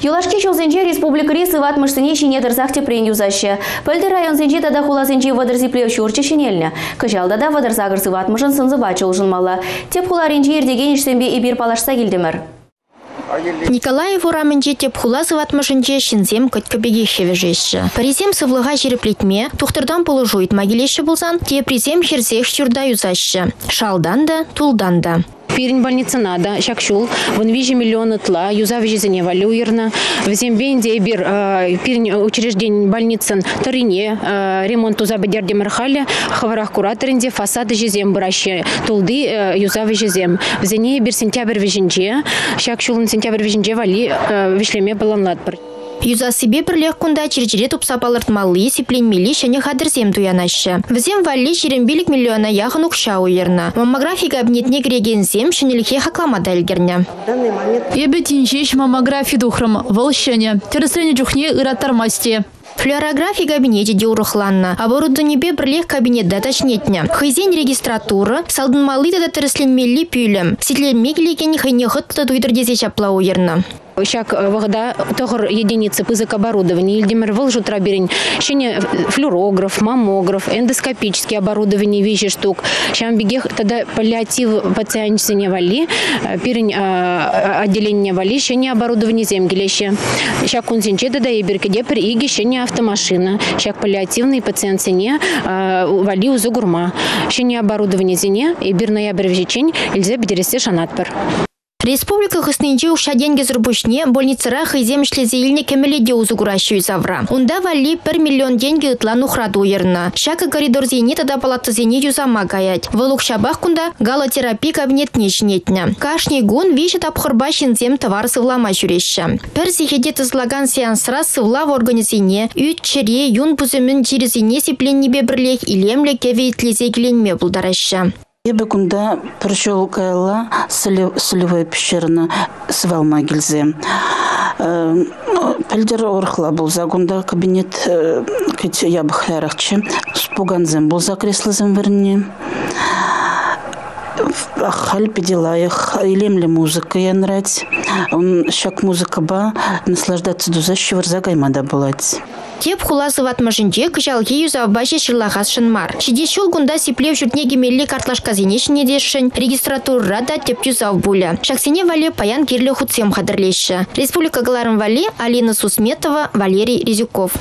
Юлашки чолзенче республикари сыват мыштыне шине дырзах тепрен юзаще. Пөлді район зенче тада хулазенче вадырзиплев шурче шинеліне. Кыжалда да вадырзагыр сыват мышын сынзыба чолжынмала. Теп хуларенче ердеген ішсенбе ибир палашса келдімір. Николаев ураменче теп хула сыватмышынче шинзем көткөбеге шевежешші. Паризем сывлыға жереплетме, тухтырдан пулы жуйт магилеші болсан, тепризем херзех шүрда юзашшы. Шалдан да, тулдан да. Пирин больница надо, шакшул, вон вижи миллионы тла, юза вижизене валюерна, в зембенде бир пирин учреждение больницын тарине, ремонт уза бедерде мархале, хаварах кураторинде фасады жезем браще, тулды юза вижизем. В зене бир сентябрь вижинче, шакшулын сентябрь вижинче вали вишлеме баланлат. Юза себе бірлек кунда черчере тупса палыртмалы сипленмели шәне хадырзем туянашы. Взем валли черембилік миллиона яғын ұқша уерна. Маммография кабинетне кіреген зем шенелхе хакламада әлгерне. Ебе тинчеш маммография духрым, волшене, тересрене жүхне ыраттармасте. Флюорография кабинете де урыхланна. Оборудованиебе бірлек кабинетда тачнетне. Хызен регистратура, салдын малы да тересленмелі пүйлім. Сетленме келеген хайне хытты туйдырдезе чапла уерна. Шак вагда тогр единицы пызык оборудования. Ильдимир выложу траберень. Щене флюорограф, маммограф, эндоскопические оборудование вещи штук. Щам бегех тогда паллиатив пациентине вали, пирень отделение вали, щене оборудование земгелеще. Щак кунсинче тогда и биркеде при иге щене автомашина. Щак паллиативный пациент сине вали узу гурма. Щене оборудование зине и бир ноябрь вжечень ильзе бедересе шанатпер. Республика хыснынче уша деньги зрубушне больницара хызем шлезейлне кемеледе узугуращу завра. Унда вали 1 миллион деньги ытлан ухраду ерна. Шака коридор зене тада палатты зене юзама гаять. Вылук шабах кунда галотерапия кабинет нечнетня. Кашни гун вишет апхырба шинзем товар сывлама жүреща. Пер зихеде тызлаган сеансра сывла в организине, үт чере юн бузымын черезине сипленнебе бірлек илемле кевейтлезе келенме булдараща. Ебі күнда піршол кайла солевой пещерна свалма келзе. Пәлдер орхла бұл загунда кабинет кет ябық ярақчы. Спуганзем бұл за креслозем верне. Хал педелаях, илемле музыка янрать. Он шак музыка ба наслаждаться дузащего загаймада булать. Теп хуласы ватмашынче кычалге юза башы шырлағас шынмар. Шиде шул гунда сиплев жүртнеге мелли картлашка зенешіне дешшін, регистратура да теп юзав буля. Шаксене вале паян кирлі худсем хадырлеші. Республика Галарым Вали, Алина Сусметова, Валерий Резюков.